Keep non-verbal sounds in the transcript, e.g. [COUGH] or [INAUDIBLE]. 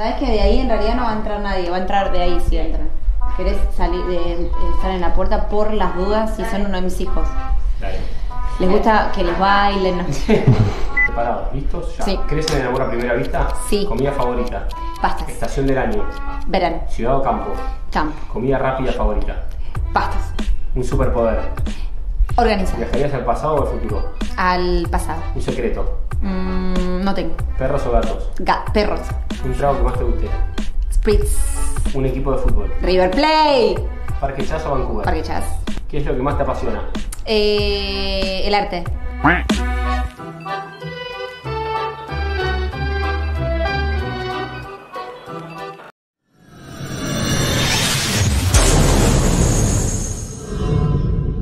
Sabes que de ahí en realidad no va a entrar nadie, va a entrar de ahí si entran. ¿Querés salir de, eh, estar en la puerta por las dudas si son uno de mis hijos? Dale. ¿Les gusta que les bailen? [LAUGHS] No? ¿Preparados? ¿Listos? Ya. Sí. ¿Crecen en amor a primera vista? Sí. Comida favorita. Pastas. Estación del año. Verán. Ciudad o campo. Campo. Comida rápida favorita. Pastas. Un superpoder. Organiza. ¿Viajarías al pasado o al futuro? Al pasado. Un secreto. Mm, no tengo. ¿Perros o gatos? Ga- perros. Un trago que más te guste. Spritz. Un equipo de fútbol. River Play. Parque Jazz o Vancouver. Parque Chas. ¿Qué es lo que más te apasiona? Eh, el arte.